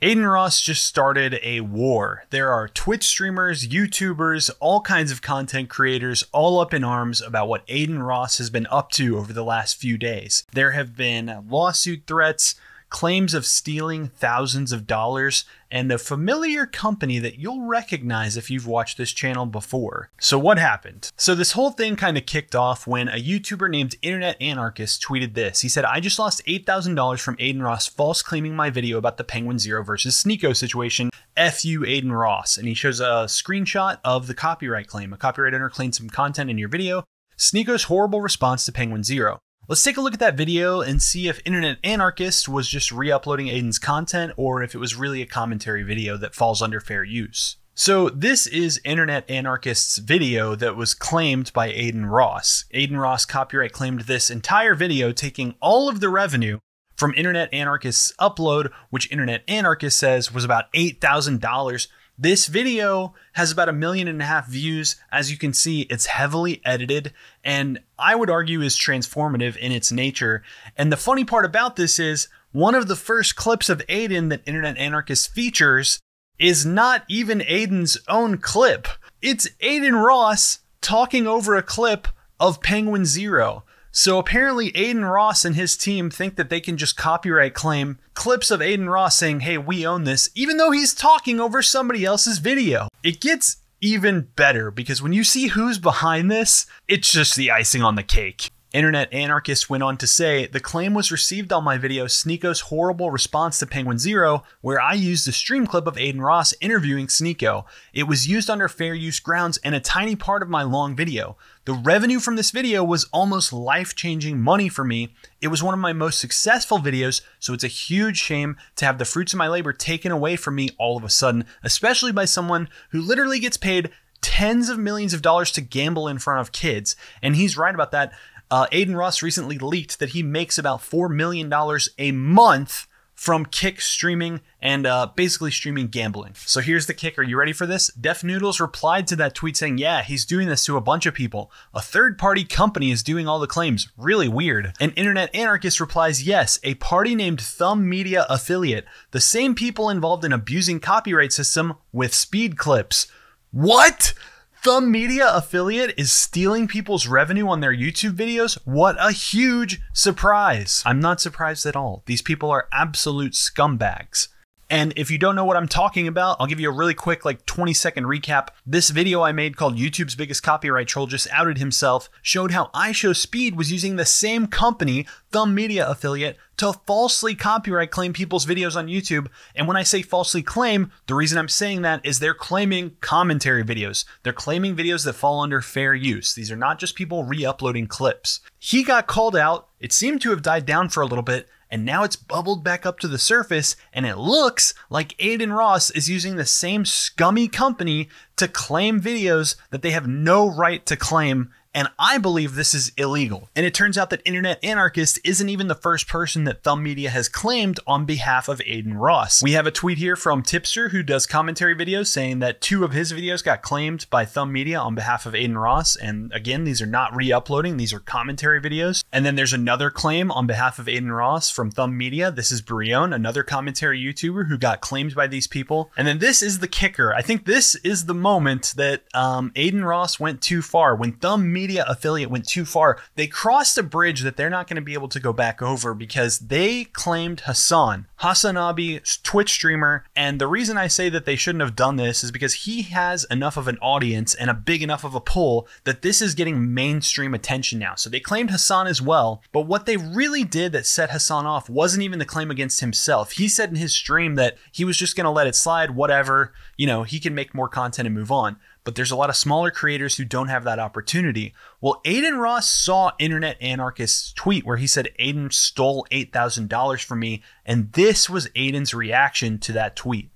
Adin Ross just started a war. There are Twitch streamers, YouTubers, all kinds of content creators all up in arms about what Adin Ross has been up to over the last few days. There have been lawsuit threats, claims of stealing thousands of dollars, and a familiar company that you'll recognize if you've watched this channel before. So, what happened? So, this whole thing kind of kicked off when a YouTuber named Internet Anarchist tweeted this. He said, I just lost $8,000 from Adin Ross false claiming my video about the Penguin Zero versus Sneako situation. F you, Adin Ross. And he shows a screenshot of the copyright claim. A copyright owner claimed some content in your video. Sneako's horrible response to Penguin Zero. Let's take a look at that video and see if Internet Anarchist was just re-uploading Adin's content or if it was really a commentary video that falls under fair use. So this is Internet Anarchist's video that was claimed by Adin Ross. Adin Ross copyright claimed this entire video, taking all of the revenue from Internet Anarchist's upload, which Internet Anarchist says was about $8,000 this video has about a million and a half views. As you can see, it's heavily edited and I would argue is transformative in its nature. And the funny part about this is one of the first clips of Adin that Internet Anarchist features is not even Adin's own clip. It's Adin Ross talking over a clip of Penguin Zero. So apparently, Adin Ross and his team think that they can just copyright claim clips of Adin Ross saying, hey, we own this, even though he's talking over somebody else's video. It gets even better because when you see who's behind this, it's just the icing on the cake. Internet Anarchist went on to say, the claim was received on my video Sneako's horrible response to Penguin Zero, where I used a stream clip of Adin Ross interviewing Sneako. It was used under fair use grounds and a tiny part of my long video. The revenue from this video was almost life changing money for me. It was one of my most successful videos, so it's a huge shame to have the fruits of my labor taken away from me all of a sudden, especially by someone who literally gets paid tens of millions of dollars to gamble in front of kids. And he's right about that. Uh, Adin Ross recently leaked that he makes about $4 million a month from Kick streaming and uh, basically streaming gambling. So here's the kicker. You ready for this? Def Noodles replied to that tweet saying, Yeah, he's doing this to a bunch of people. A third party company is doing all the claims. Really weird. An internet anarchist replies, Yes, a party named Thumb Media Affiliate, the same people involved in abusing copyright system with speed clips. What? Thumb Media affiliate is stealing people's revenue on their YouTube videos? What a huge surprise. I'm not surprised at all. These people are absolute scumbags. And if you don't know what I'm talking about, I'll give you a really quick, like 20 second recap. This video I made called YouTube's Biggest Copyright Troll just outed himself, showed how iShowSpeed was using the same company, Thumb Media affiliate, to falsely copyright claim people's videos on YouTube. And when I say falsely claim, the reason I'm saying that is they're claiming commentary videos. They're claiming videos that fall under fair use. These are not just people re uploading clips. He got called out. It seemed to have died down for a little bit and now it's bubbled back up to the surface, and it looks like Adin Ross is using the same scummy company to claim videos that they have no right to claim and I believe this is illegal. And it turns out that Internet Anarchist isn't even the first person that Thumb Media has claimed on behalf of Adin Ross. We have a tweet here from Tipster, who does commentary videos, saying that two of his videos got claimed by Thumb Media on behalf of Adin Ross. And again, these are not re uploading, these are commentary videos. And then there's another claim on behalf of Adin Ross from Thumb Media. This is Brion, another commentary YouTuber who got claimed by these people. And then this is the kicker. I think this is the moment that um, Adin Ross went too far. When Thumb Media affiliate went too far. They crossed a bridge that they're not going to be able to go back over because they claimed Hasan, Hasanabi, Twitch streamer. And the reason I say that they shouldn't have done this is because he has enough of an audience and a big enough of a pull that this is getting mainstream attention now. So they claimed Hasan as well. But what they really did that set Hasan off wasn't even the claim against himself. He said in his stream that he was just going to let it slide, whatever, you know, he can make more content and move on but there's a lot of smaller creators who don't have that opportunity. Well, Adin Ross saw Internet Anarchist's tweet where he said Adin stole $8,000 from me, and this was Adin's reaction to that tweet.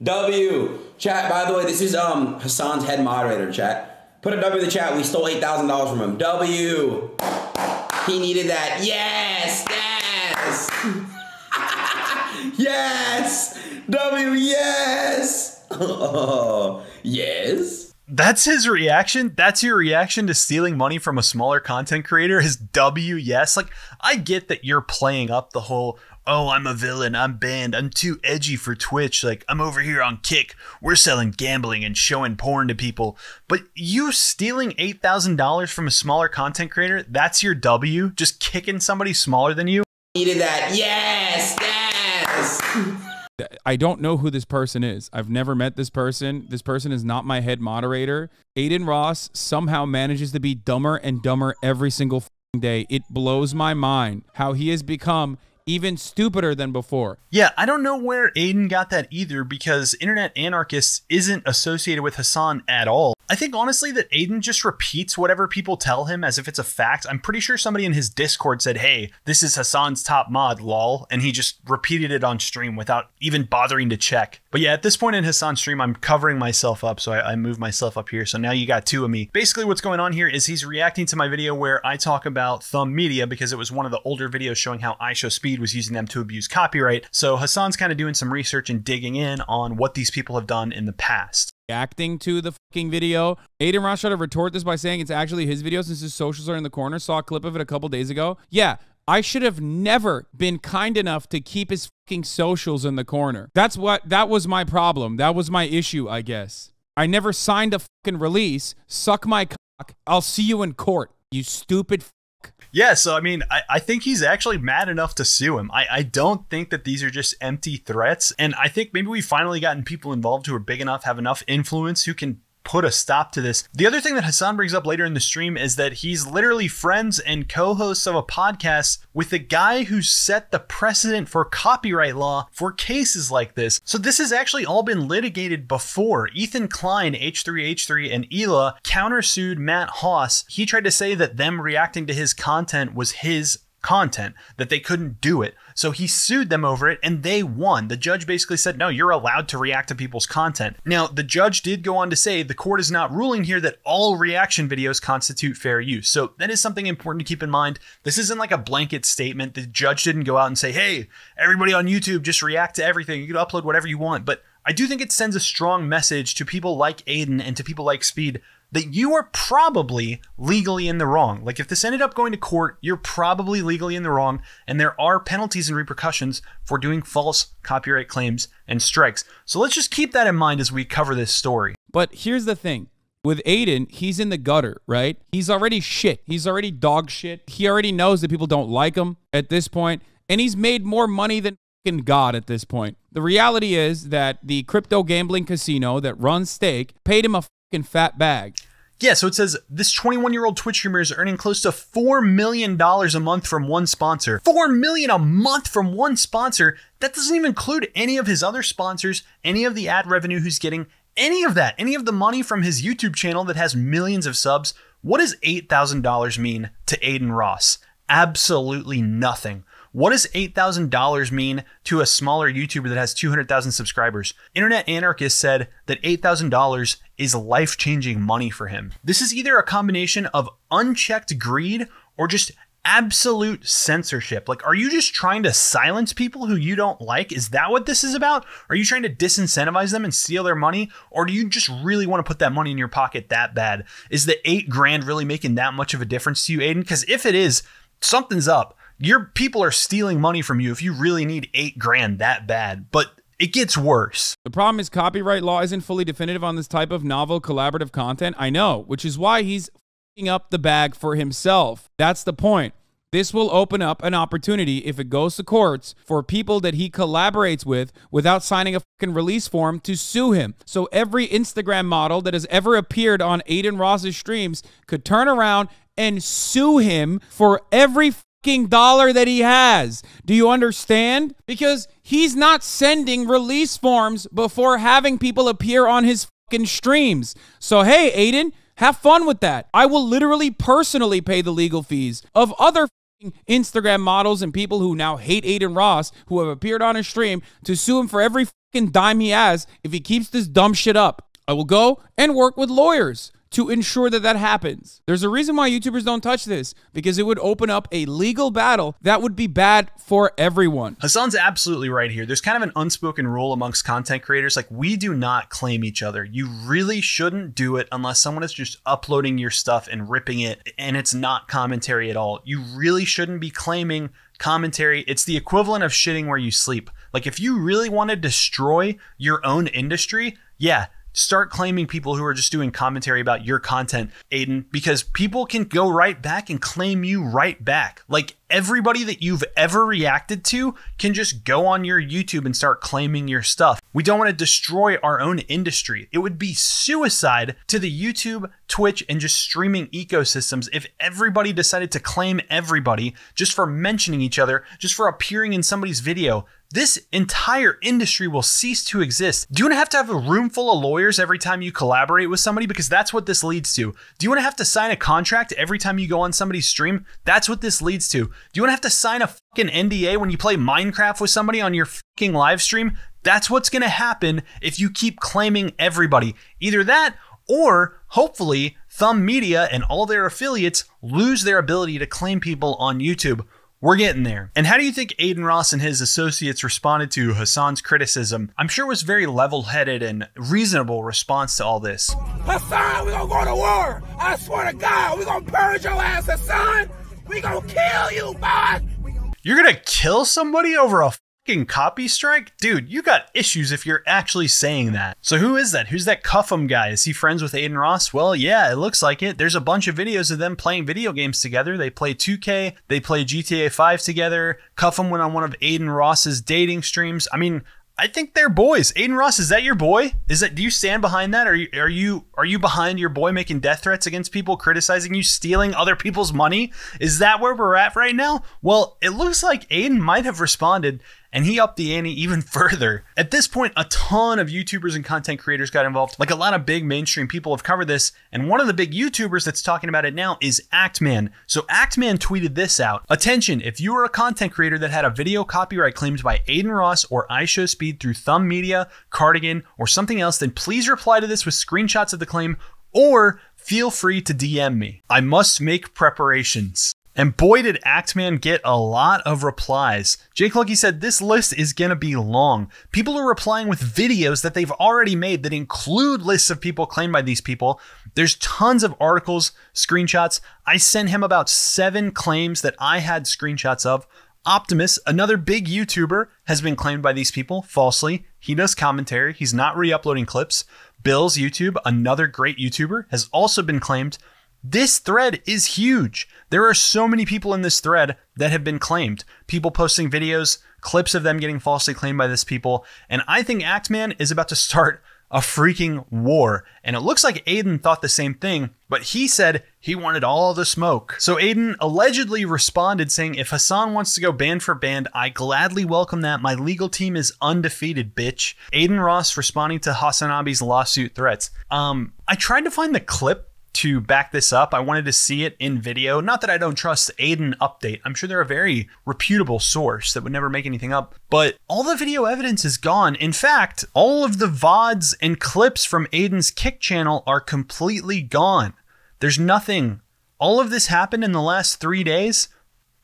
W chat. By the way, this is um Hasan's head moderator. Chat. Put a W in the chat. We stole eight thousand dollars from him. W. He needed that. Yes. Yes. Yes! W, yes! yes? That's his reaction. That's your reaction to stealing money from a smaller content creator. His W, yes. Like, I get that you're playing up the whole, oh, I'm a villain, I'm banned, I'm too edgy for Twitch. Like, I'm over here on Kick. We're selling gambling and showing porn to people. But you stealing $8,000 from a smaller content creator, that's your W? Just kicking somebody smaller than you? Needed that. Yes, yes. I don't know who this person is. I've never met this person. This person is not my head moderator. Adin Ross somehow manages to be dumber and dumber every single day. It blows my mind how he has become even stupider than before. Yeah, I don't know where Adin got that either because Internet Anarchists isn't associated with Hasan at all. I think honestly that Adin just repeats whatever people tell him as if it's a fact. I'm pretty sure somebody in his Discord said, hey, this is Hasan's top mod, lol, and he just repeated it on stream without even bothering to check. But yeah, at this point in Hasan's stream, I'm covering myself up, so I, I move myself up here. So now you got two of me. Basically, what's going on here is he's reacting to my video where I talk about Thumb Media because it was one of the older videos showing how Was using them to abuse copyright. So Hasan's kind of doing some research and digging in on what these people have done in the past reacting to the fucking video. Adin Ross tried to retort this by saying it's actually his video since his socials are in the corner. Saw a clip of it a couple days ago. Yeah, I should have never been kind enough to keep his fucking socials in the corner. That's what that was my problem. That was my issue, I guess. I never signed a fucking release. Suck my cock. I'll see you in court. You stupid yeah, so I mean, I, I think he's actually mad enough to sue him. I, I don't think that these are just empty threats. And I think maybe we've finally gotten people involved who are big enough, have enough influence, who can put a stop to this. The other thing that Hasan brings up later in the stream is that he's literally friends and co hosts of a podcast with the guy who set the precedent for copyright law for cases like this. So this has actually all been litigated before. Ethan Klein, H3H3, and Hila countersued Matt Hoss. He tried to say that them reacting to his content was his content, that they couldn't do it. So he sued them over it and they won. The judge basically said, no, you're allowed to react to people's content. Now, the judge did go on to say the court is not ruling here that all reaction videos constitute fair use. So that is something important to keep in mind. This isn't like a blanket statement. The judge didn't go out and say, hey, everybody on YouTube, just react to everything. You can upload whatever you want. But I do think it sends a strong message to people like Adin and to people like Speed that you are probably legally in the wrong. Like if this ended up going to court, you're probably legally in the wrong, and there are penalties and repercussions for doing false copyright claims and strikes. So let's just keep that in mind as we cover this story. But here's the thing. With Adin, he's in the gutter, right? He's already shit. He's already dog shit. He already knows that people don't like him at this point, and he's made more money than God at this point. The reality is that the crypto gambling casino that runs Stake paid him a fat bag. Yeah, so it says this 21 year old Twitch streamer is earning close to $4 million a month from one sponsor. 4 million a month from one sponsor? That doesn't even include any of his other sponsors, any of the ad revenue he's getting, any of that, any of the money from his YouTube channel that has millions of subs. What does $8,000 mean to Adin Ross? Absolutely nothing. What does $8,000 mean to a smaller YouTuber that has 200,000 subscribers? Internet Anarchist said that $8,000 is life changing money for him. This is either a combination of unchecked greed or just absolute censorship. Like, are you just trying to silence people who you don't like? Is that what this is about? Are you trying to disincentivize them and steal their money? Or do you just really want to put that money in your pocket that bad? Is the eight grand really making that much of a difference to you, Adin? Because if it is, something's up your people are stealing money from you if you really need eight grand that bad. But it gets worse. The problem is copyright law isn't fully definitive on this type of novel collaborative content. I know, which is why he's fing up the bag for himself. That's the point. This will open up an opportunity if it goes to courts for people that he collaborates with without signing a fucking release form to sue him. So every Instagram model that has ever appeared on Adin Ross's streams could turn around and sue him for every dollar that he has. Do you understand? Because he's not sending release forms before having people appear on his fucking streams. So, hey, Adin, have fun with that. I will literally personally pay the legal fees of other Instagram models and people who now hate Adin Ross who have appeared on his stream to sue him for every fucking dime he has if he keeps this dumb shit up. I will go and work with lawyers to ensure that that happens. There's a reason why YouTubers don't touch this because it would open up a legal battle that would be bad for everyone. Hasan's absolutely right here. There's kind of an unspoken rule amongst content creators like we do not claim each other. You really shouldn't do it unless someone is just uploading your stuff and ripping it and it's not commentary at all. You really shouldn't be claiming commentary. It's the equivalent of shitting where you sleep. Like if you really want to destroy your own industry, yeah, start claiming people who are just doing commentary about your content, Adin, because people can go right back and claim you right back. Like everybody that you've ever reacted to can just go on your YouTube and start claiming your stuff. We don't want to destroy our own industry. It would be suicide to the YouTube, Twitch, and just streaming ecosystems if everybody decided to claim everybody just for mentioning each other, just for appearing in somebody's video this entire industry will cease to exist. Do you want to have to have a room full of lawyers every time you collaborate with somebody? Because that's what this leads to. Do you want to have to sign a contract every time you go on somebody's stream? That's what this leads to. Do you want to have to sign a fucking NDA when you play Minecraft with somebody on your fucking live stream? That's what's going to happen if you keep claiming everybody. Either that or hopefully Thumb Media and all their affiliates lose their ability to claim people on YouTube. We're getting there. And how do you think Adin Ross and his associates responded to Hasan's criticism? I'm sure it was very level headed and reasonable response to all this. Hasan, we gonna go to war. I swear to God, we gonna purge your ass, Hasan. We gonna kill you, boy. You're gonna kill somebody over a fucking copy strike? Dude, you got issues if you're actually saying that. So who is that? Who's that Cuffem guy? Is he friends with Adin Ross? Well, yeah, it looks like it. There's a bunch of videos of them playing video games together. They play 2K, they play GTA 5 together. Cuffem went on one of Adin Ross's dating streams. I mean, I think they're boys. Adin Ross, is that your boy? Is that do you stand behind that? Are you are you are you behind your boy making death threats against people, criticizing you, stealing other people's money? Is that where we're at right now? Well, it looks like Adin might have responded and he upped the ante even further. At this point, a ton of YouTubers and content creators got involved. Like a lot of big mainstream people have covered this, and one of the big YouTubers that's talking about it now is Actman. So Actman tweeted this out. Attention, if you are a content creator that had a video copyright claimed by Adin Ross or iShowSpeed through Thumb Media, Cardigan, or something else, then please reply to this with screenshots of the claim or feel free to DM me. I must make preparations. And boy, did Actman get a lot of replies. Jake Lucky said this list is going to be long. People are replying with videos that they've already made that include lists of people claimed by these people. There's tons of articles, screenshots. I sent him about seven claims that I had screenshots of. Optimus, another big YouTuber, has been claimed by these people falsely. He does commentary, he's not re uploading clips. Bill's YouTube, another great YouTuber, has also been claimed. This thread is huge. There are so many people in this thread that have been claimed. People posting videos, clips of them getting falsely claimed by this people. And I think Actman is about to start a freaking war. And it looks like Adin thought the same thing, but he said he wanted all the smoke. So Adin allegedly responded saying, If Hasan wants to go band for band, I gladly welcome that. My legal team is undefeated, bitch. Adin Ross responding to Hasanabi's lawsuit threats. Um, I tried to find the clip to back this up. I wanted to see it in video. Not that I don't trust Aiden Update. I'm sure they're a very reputable source that would never make anything up. But all the video evidence is gone. In fact, all of the VODs and clips from Adin's Kick channel are completely gone. There's nothing. All of this happened in the last three days.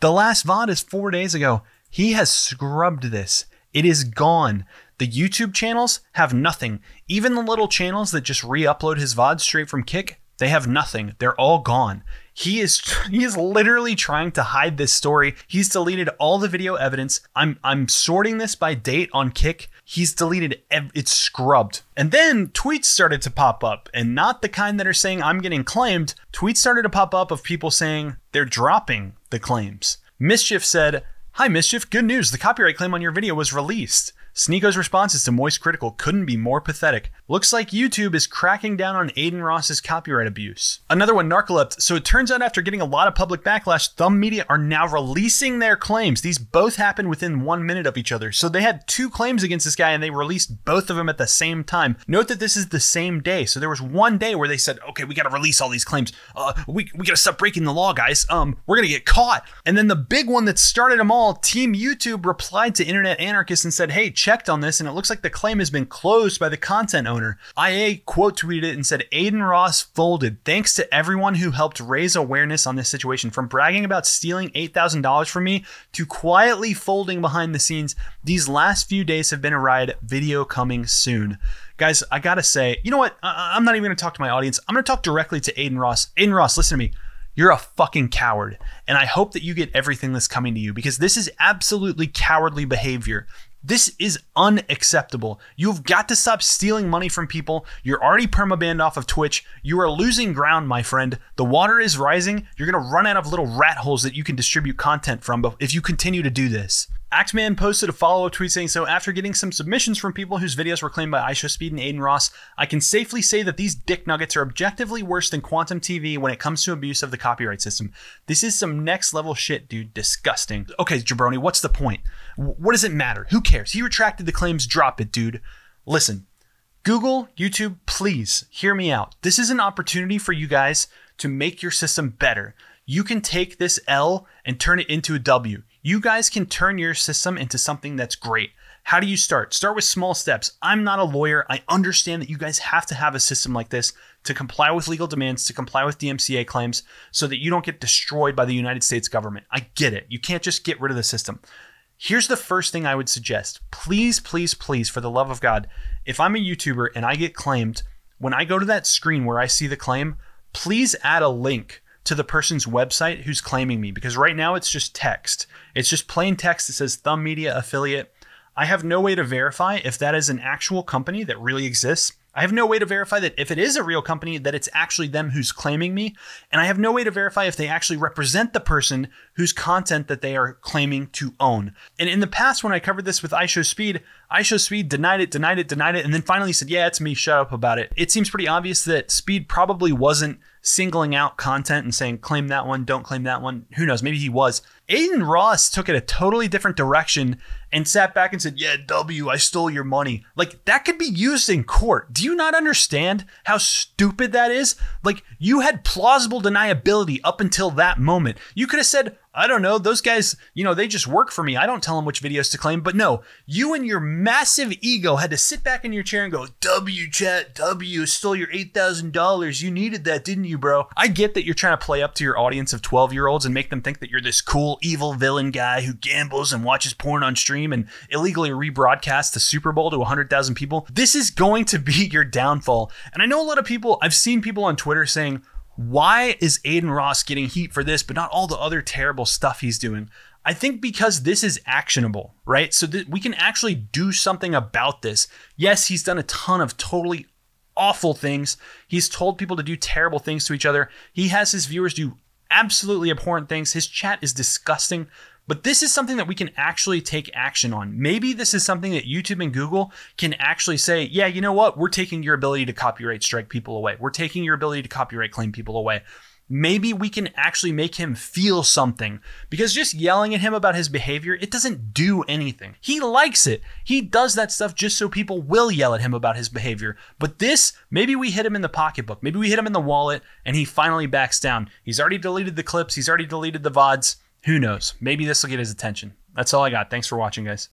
The last VOD is four days ago. He has scrubbed this. It is gone. The YouTube channels have nothing. Even the little channels that just re upload his VOD straight from Kick they have nothing. They're all gone. He is he is literally trying to hide this story. He's deleted all the video evidence. I'm I'm sorting this by date on Kick. He's deleted ev- it's scrubbed. And then tweets started to pop up and not the kind that are saying I'm getting claimed. Tweets started to pop up of people saying they're dropping the claims. Mischief said, "Hi Mischief, good news. The copyright claim on your video was released." Sneako's responses to Moist Critical couldn't be more pathetic. Looks like YouTube is cracking down on Adin Ross's copyright abuse. Another one, Narcolept. So it turns out after getting a lot of public backlash, Thumb Media are now releasing their claims. These both happened within one minute of each other. So they had two claims against this guy and they released both of them at the same time. Note that this is the same day. So there was one day where they said, okay, we got to release all these claims. Uh, we, we got to stop breaking the law, guys. Um, we're going to get caught. And then the big one that started them all, Team YouTube replied to Internet Anarchist and said, hey, checked on this and it looks like the claim has been closed by the content owner. IA quote tweeted it and said Adin Ross folded. Thanks to everyone who helped raise awareness on this situation. From bragging about stealing $8,000 from me to quietly folding behind the scenes, these last few days have been a ride. Video coming soon. Guys, I gotta say, you know what? I- am not even gonna talk to my audience. I'm gonna talk directly to Adin Ross. Adin Ross, listen to me. You're a fucking coward. And I hope that you get everything that's coming to you because this is absolutely cowardly behavior. This is unacceptable. You've got to stop stealing money from people. You're already permabanned off of Twitch. You are losing ground, my friend. The water is rising. You're going to run out of little rat holes that you can distribute content from if you continue to do this. Actman posted a follow up tweet saying, So, after getting some submissions from people whose videos were claimed by IShowSpeed and Adin Ross, I can safely say that these dick nuggets are objectively worse than Quantum TV when it comes to abuse of the copyright system. This is some next level shit, dude. Disgusting. Okay, Jabroney, what's the point? What does it matter? Who cares? He retracted the claims. Drop it, dude. Listen, Google, YouTube, please hear me out. This is an opportunity for you guys to make your system better. You can take this L and turn it into a W. You guys can turn your system into something that's great. How do you start? Start with small steps. I'm not a lawyer. I understand that you guys have to have a system like this to comply with legal demands, to comply with DMCA claims, so that you don't get destroyed by the United States government. I get it. You can't just get rid of the system. Here's the first thing I would suggest. Please, please, please, for the love of God, if I'm a YouTuber and I get claimed, when I go to that screen where I see the claim, please add a link to the person's website who's claiming me because right now it's just text. It's just plain text that says Thumb Media affiliate. I have no way to verify if that is an actual company that really exists. I have no way to verify that if it is a real company, that it's actually them who's claiming me. And I have no way to verify if they actually represent the person whose content that they are claiming to own. And in the past, when I covered this with iShowSpeed, iShowSpeed denied it, denied it, denied it, and then finally said, yeah, it's me, shut up about it. It seems pretty obvious that Speed probably wasn't singling out content and saying, claim that one, don't claim that one. Who knows? Maybe he was. Adin Ross took it a totally different direction and sat back and said, Yeah, W, I stole your money. Like, that could be used in court. Do you not understand how stupid that is? Like, you had plausible deniability up until that moment. You could have said, I don't know. Those guys, you know, they just work for me. I don't tell them which videos to claim. But no, you and your massive ego had to sit back in your chair and go, W chat, W stole your $8,000. You needed that, didn't you, bro? I get that you're trying to play up to your audience of 12 year olds and make them think that you're this cool, evil villain guy who gambles and watches porn on stream and illegally rebroadcasts the Super Bowl to 100,000 people. This is going to be your downfall. And I know a lot of people, I've seen people on Twitter saying, why is Adin Ross getting heat for this, but not all the other terrible stuff he's doing? I think because this is actionable, right? So we can actually do something about this. Yes, he's done a ton of totally awful things. He's told people to do terrible things to each other. He has his viewers do absolutely abhorrent things. His chat is disgusting. But this is something that we can actually take action on. Maybe this is something that YouTube and Google can actually say, yeah, you know what? We're taking your ability to copyright strike people away. We're taking your ability to copyright claim people away. Maybe we can actually make him feel something because just yelling at him about his behavior, it doesn't do anything. He likes it. He does that stuff just so people will yell at him about his behavior. But this, maybe we hit him in the pocketbook. Maybe we hit him in the wallet and he finally backs down. He's already deleted the clips, he's already deleted the VODs. Who knows? Maybe this will get his attention. That's all I got. Thanks for watching, guys.